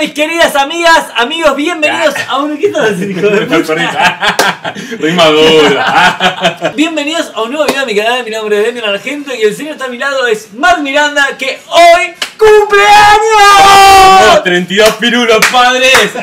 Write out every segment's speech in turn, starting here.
mis queridas amigas, amigos, bienvenidos a un... ¿Qué estás haciendo, hijo de puta? Bienvenidos a un nuevo video de mi canal, mi nombre es Demian Argento y el señor está a mi lado es Mar Miranda que hoy cumple años. 32 pirulos, padres.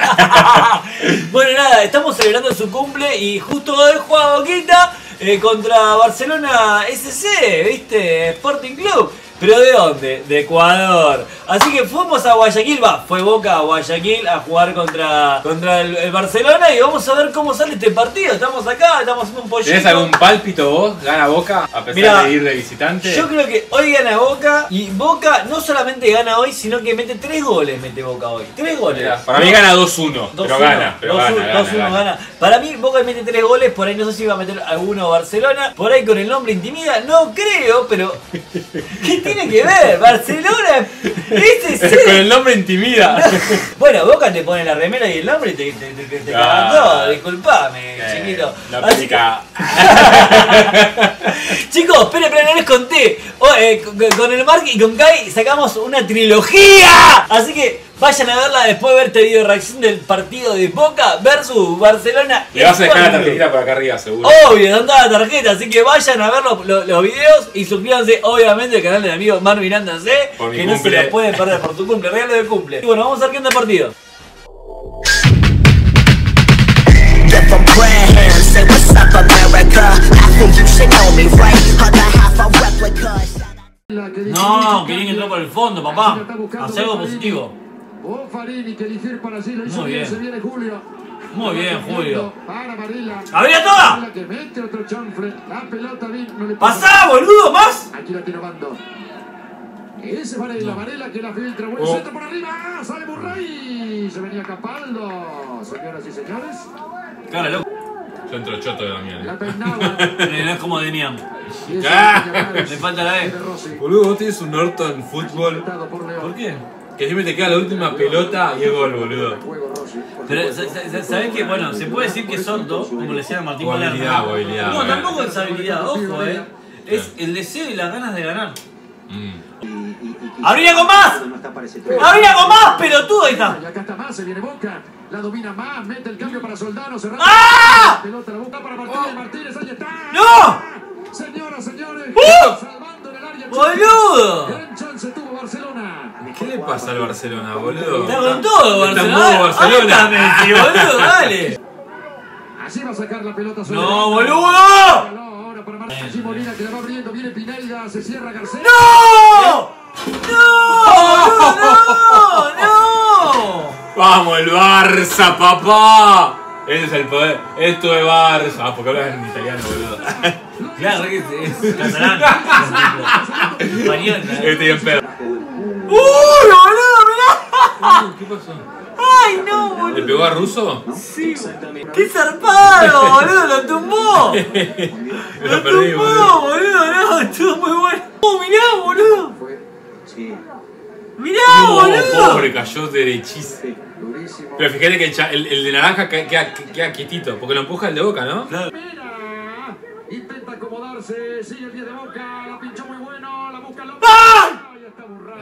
bueno, nada, estamos celebrando su cumple y justo hoy juega Boquita eh, contra Barcelona SC, ¿viste? Sporting Club. ¿Pero de dónde? De Ecuador. Así que fuimos a Guayaquil, va, fue Boca a Guayaquil a jugar contra, contra el, el Barcelona y vamos a ver cómo sale este partido. Estamos acá, estamos haciendo un pollito. ¿Tenés algún pálpito vos? ¿Gana Boca a pesar Mirá, de ir de visitante? Yo creo que hoy gana Boca y Boca no solamente gana hoy, sino que mete tres goles, mete Boca hoy. Tres goles. Mirá, para mí gana 2-1, pero 2-1, gana, pero 2-1, gana, gana, 2-1 gana. gana. Para mí, Boca mete tres goles. Por ahí no sé si va a meter alguno Barcelona. Por ahí con el nombre intimida. No creo, pero. ¿Qué tiene que ver? Barcelona. Este es Con el nombre intimida. Bueno, Boca te pone la remera y el nombre y te, te. Disculpame, Eh, chiquito. La Así pica. Chicos, esperen, esperen, no les conté. Oh, eh, con, con el Mark y con Kai sacamos una trilogía. Así que vayan a verla después de ver este video de reacción del partido de Boca versus Barcelona. Le vas a dejar la tarjetita por acá arriba, seguro. Obvio, dan toda la tarjeta, así que vayan a ver los, los- los videos y suscríbanse obviamente al canal del amigo Mar Miranda C, Por mi que no se lo pueden perder por tu cumple, regalo de cumple. Y bueno, vamos a ver qué onda el partido. No, querían que entrar por el fondo, papá. Hacer algo positivo. O Farini que elige para hizo Muy bien, bien. se viene Julio. Muy bien, Julio. Para Varela. ¡Abría toda! Que mete otro chanfle. La pelota bien, no le ¡Pasá, boludo! ¡Más! Aquí la tiene Bando. Ese es Varela, Varela que la filtra. Buen Oh. centro por arriba. Sale Burray. Se venía Capaldo. Señoras y señores. Cara, loco. Yo entro choto de la. La peinaba. Eh, No es como. Y ese Ah. Le falta la E. De Rossi. Boludo, vos tenés un orto en fútbol. ¿Por qué? Que siempre te queda la última pelota y es gol, boludo. Pero, ¿sabés qué? Bueno, se puede decir que sordo, como le decían a Martín Palermo. habilidad, No, bueno. tampoco es habilidad, ojo, eh. Es el deseo y las ganas de ganar. Mm. ¡Abrila con más! ¡Abrila con más, pelotudo! Ahí está. Y acá está más, se viene Boca. La domina más, mete el cambio para Soldano. Cerrando. ¡Ah! Pelota la boca para Martínez. Martínez, ahí está. ¡No! Señoras, señores. ¡Uh! Salvando en el área. ¡Boludo! Gran chance tuvo Barcelona. ¿Qué le pasa al Barcelona, boludo? Está con todo, Está en Barcelona. Barcelona. Messi, boludo, dale. Así va a sacar la pelota. sobre ¡No, boludo! Ahora para Mar- Allí Molina que la va abriendo. Viene Pineda, se cierra García. ¡No! ¡No! ¡No! ¡No! ¡Vamos, el Barça, papá! Ese es el poder. Esto es Barça. Ah, porque hablas en italiano, boludo. Claro, es, es catalán. Español. Estoy bien pedo. ¡Uy, boludo, mirá! ¿Qué pasó? ¡Ay, no, ¿Le boludo! pegó a Russo? Sí. ¡Qué zarpado, boludo! ¡Lo tumbó! Lo ¡Lo perdí, tumbó, boludo. boludo! ¡No! Estuvo muy bueno. ¡Oh, mirá, boludo! Sí, ¡Mirá, No, boludo! pobre, cayó derechísimo. durísimo. Pero fíjate que el, el- de naranja queda, queda quietito, porque lo empuja el de boca, ¿no? Intenta acomodarse, sigue el 10 de Boca, la pinchó muy bueno, la busca López. ¡Ah!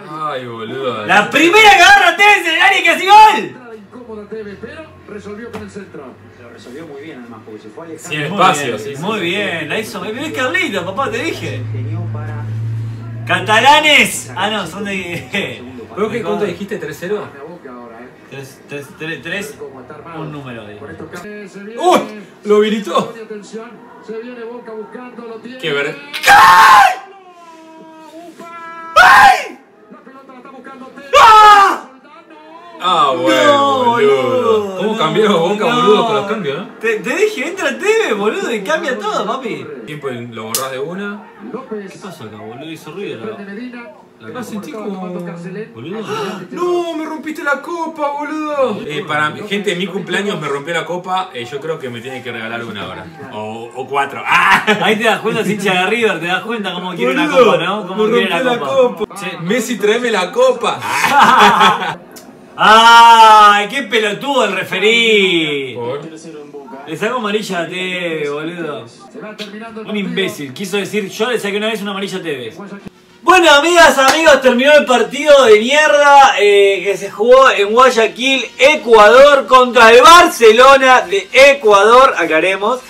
Ay, boludo. La primera que agarra Tevez en el área que hace gol. Entrada incómoda Tevez, pero resolvió con el centro. Lo resolvió muy bien además, porque se fue alejando. Sin Muy espacio, bien, sí, Muy bien, la hizo. Es Carlito, papá, te dije. ¡Catalanes! Ah, no, son de. ¿Pero qué, cuánto dijiste? ¿3-0? A Boca ahora, ¿eh? Tres, tres, tres, tres. Cómo está armado. Un número ahí. ¡Uy! Lo habilitó. Se viene Boca buscando, lo tiene. Qué ver-. La pelota la está buscando Tevez. ¡Ah! Soldano. Ah, bueno, No, boludo. ¿Cómo cambió Boca, no. boludo, con los cambios, no? Te, te dije, entra Tevez, boludo, y cambia todo, papi. Tiempo lo borrás de una. López. ¿Qué pasó acá, boludo? Hizo ruido, la Medina. Ah, sentí como-. Boludo, Ah, No, me rompiste la copa, boludo. Eh, para gente de mi cumpleaños me rompió la copa. eh, yo creo que me tiene que regalar una ahora. O, o cuatro. ¡Ah! Ahí te das cuenta, hincha de River, te das cuenta cómo quiere una copa, ¿no? Cómo me quiere rompió la la copa. copa. Che. Messi, tráeme la copa. ¡Ay, qué pelotudo el referí! Le sacó amarilla a Tevez, boludo. Un imbécil, quiso decir, yo le saqué una vez una amarilla a Tevez. Bueno, amigas, amigos, terminó el partido de mierda eh, que se jugó en Guayaquil, Ecuador, contra el Barcelona de Ecuador, aclaremos,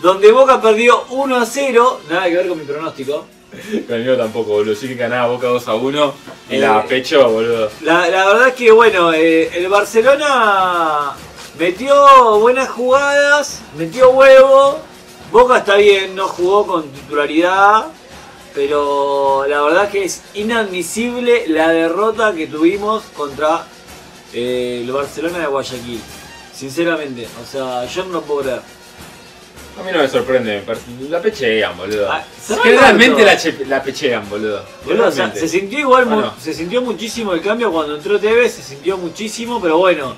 donde Boca perdió 1 a 0, nada que ver con mi pronóstico. El mío tampoco, boludo. Sí que ganaba Boca 2 a 1 y Eh, la pecho, boludo. La, la verdad es que, bueno, eh, el Barcelona metió buenas jugadas, metió huevo. Boca está bien, no jugó con titularidad, pero la verdad es que es inadmisible la derrota que tuvimos contra eh, el Barcelona de Guayaquil. Sinceramente, o sea, yo no lo puedo creer. A mí no me sorprende, me parece- la pechean, boludo. Ah, ¿sabes Generalmente la, che- la pechean, boludo. Boludo, o sea, Generalmente. se sintió igual, mu- Bueno. se sintió muchísimo el cambio cuando entró Tevez, se sintió muchísimo, pero bueno.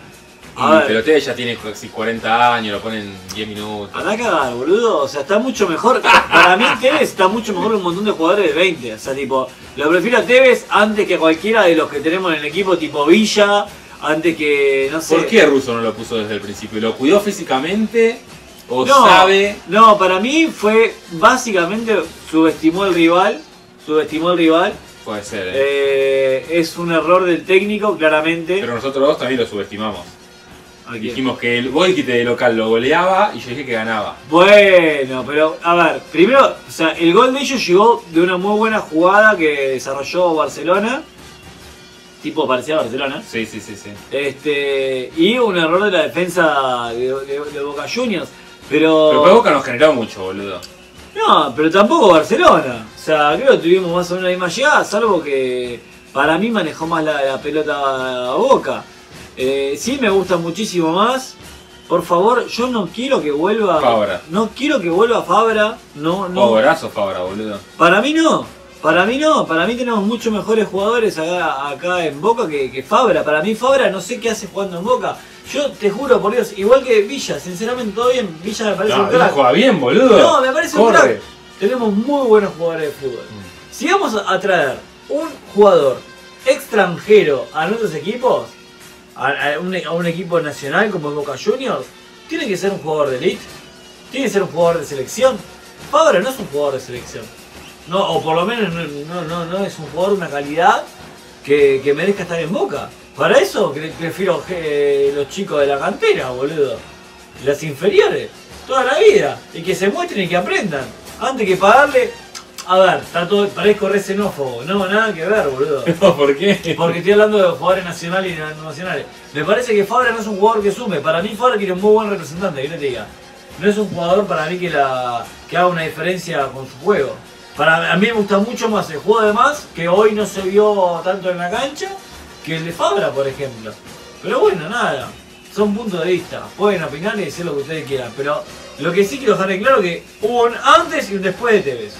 A Y ver. Pelote ya tiene casi 40 años, lo ponen 10 minutos. Andá a cagar, boludo. O sea, está mucho mejor. Para mí Tevez está mucho mejor que un montón de jugadores de 20. O sea, tipo, lo prefiero a Tevez antes que a cualquiera de los que tenemos en el equipo, tipo Villa, antes que, no sé. ¿Por qué Russo no lo puso desde el principio? ¿Lo cuidó físicamente? ¿O No, sabe? no, para mí fue básicamente subestimó el rival. Subestimó el rival. Puede ser, ¿eh? Eh, es un error del técnico, claramente. Pero nosotros dos también lo subestimamos. Dijimos que el, dijiste de local lo goleaba y yo dije que ganaba. Bueno, pero a ver, primero, o sea, el gol de ellos llegó de una muy buena jugada que desarrolló Barcelona. Tipo parecía Barcelona. Sí, sí, sí, sí. Este, y un error de la defensa de, de- de Boca Juniors. Pero. Pero Boca nos generó mucho, boludo. No, pero tampoco Barcelona. O sea, creo que tuvimos más o menos la misma llegada, salvo que para mí manejó más la, la pelota a Boca. Eh, sí me gusta muchísimo más. Por favor, yo no quiero que vuelva. Fabra. No quiero que vuelva Fabra. No, no. Jugadorazo Fabra, boludo. Para mí no. Para mí no. Para mí tenemos muchos mejores jugadores acá, acá en Boca que, que Fabra. Para mí Fabra no sé qué hace jugando en Boca. Yo te juro por Dios, igual que Villa, sinceramente todo bien. Villa me parece No, un crack. juega bien, boludo. No, me parece un crack. Tenemos muy buenos jugadores de fútbol. Si vamos a a traer un jugador extranjero a nuestros equipos, a, a un, a un equipo nacional como Boca Juniors, tiene que ser un jugador de elite, tiene que ser un jugador de selección. Fabra no es un jugador de selección. No, o por lo menos no, no, no, es un jugador una calidad que, que merezca estar en Boca. Para eso pre- prefiero eh, los chicos de la cantera, boludo. Las inferiores, toda la vida. Y que se muestren y que aprendan. Antes que pagarle. A ver, está todo, parezco re xenófobo. No, nada que ver, boludo. No, ¿por qué? Porque estoy hablando de jugadores nacionales y nacionales. Me parece que Fabra no es un jugador que sume. Para mí Fabra tiene un muy buen representante, que no te diga. No es un jugador para mí que, la, que haga una diferencia con su juego. Para, a mí me gusta mucho más el juego de más, que hoy no se vio tanto en la cancha, que el de Fabra, por ejemplo. Pero bueno, nada. Son puntos de vista. Pueden opinar y decir lo que ustedes quieran. Pero lo que sí quiero dejar en claro que hubo un antes y un después de Tevez.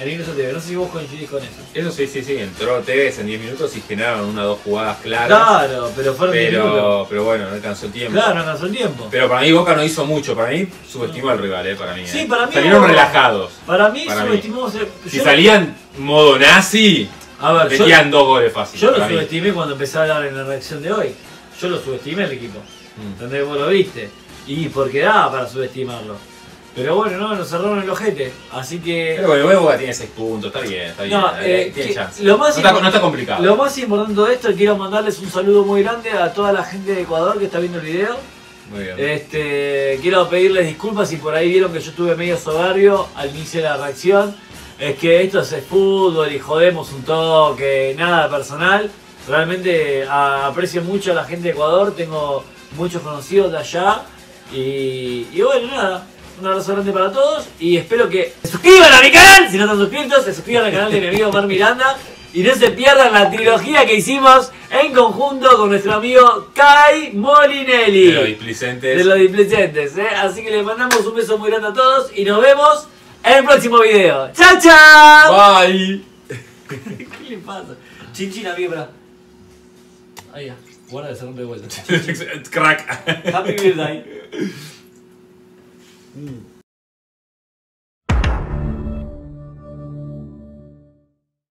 El ingreso Tevez. No sé si vos coincidís con eso. Eso sí, sí, sí. Entró Tevez en 10 minutos y generaron una o dos jugadas claras. Claro, pero fueron 10 minutos. pero, pero bueno, no alcanzó el tiempo. Claro, no alcanzó el tiempo. Pero para mí Boca no hizo mucho. Para mí subestimó al rival, eh, para mí. Sí, eh. para mí Salieron relajados. Para mí Para mí. subestimamos el- Si yo- salían modo nazi, A ver, yo, metían dos goles fáciles. yo lo mí. subestimé cuando empecé a hablar en la reacción de hoy. Yo lo subestimé el equipo. Mm. ¿Entendés? Vos lo viste. Y porque daba para subestimarlo. Pero bueno, no, nos cerraron el ojete. Así que. Pero bueno, Boca tiene 6 puntos, está bien, está bien. No, eh, tiene que- chance. lo más no, está, impor- no está complicado. Lo más importante de esto, quiero mandarles un saludo muy grande a toda la gente de Ecuador que está viendo el video. Muy bien. Este, quiero pedirles disculpas si por ahí vieron que yo estuve medio soberbio al inicio de la reacción. Es que esto es fútbol y jodemos un toque, nada personal. Realmente aprecio mucho a la gente de Ecuador, tengo muchos conocidos de allá. Y, y bueno, nada, un abrazo grande para todos. Y espero que se suscriban a mi canal, si no están suscritos, se suscriban al canal de mi amigo Mar Miranda. Y no se pierdan la trilogía que hicimos en conjunto con nuestro amigo Kai Molinelli De los displicentes. de los displicentes, ¿eh? Así que les mandamos un beso muy grande a todos y nos vemos en el próximo video. ¡Chao, chao! Bye. ¿Qué le pasa? Chin chin, amigo, pará. Ahí ya. Guarda se rompe de vuelta. Crack. Happy birthday. Mm.